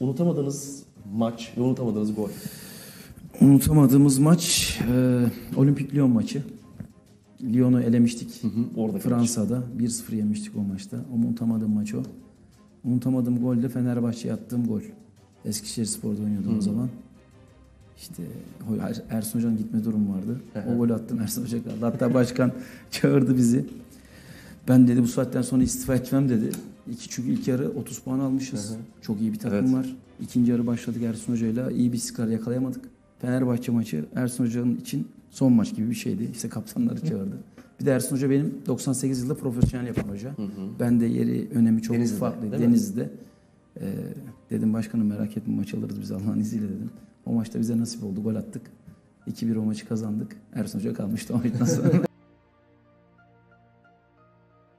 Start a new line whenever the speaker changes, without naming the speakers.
Unutamadığınız maç ve unutamadığınız gol.
Unutamadığımız maç e, Olimpik Lyon maçı. Lyon'u elemiştik.
Hı hı, orada
Fransa'da 1-0 yemiştik o maçta. Ama unutamadığım maç o. Unutamadığım gol de Fenerbahçe'ye attığım gol. Eskişehir Spor'da oynuyordum o zaman. İşte o Er- Ersun Hoca'nın gitme durumu vardı.
Hı hı.
O golü attım Ersun Hoca kaldı. Hatta başkan çağırdı bizi. Ben dedi bu saatten sonra istifa etmem dedi. İki, çünkü ilk yarı 30 puan almışız.
Hı hı.
Çok iyi bir takım
Evet.
var. İkinci yarı başladık Ersun Hoca'yla. iyi bir istikrar yakalayamadık. Fenerbahçe maçı Ersun Hoca'nın için son maç gibi bir şeydi. İşte kaptanları çağırdı. Bir de Ersun Hoca benim 98 yılda profesyonel yapan hoca.
Hı hı.
Ben de yeri önemi çok
Denizli'de,
farklıydı. Denizli'de. Ee, dedim başkanım merak etme maç alırız biz Allah'ın izniyle dedim. O maçta bize nasip oldu. Gol attık. 2-1 o maçı kazandık. Ersun Hoca kalmıştı o maçtan sonra.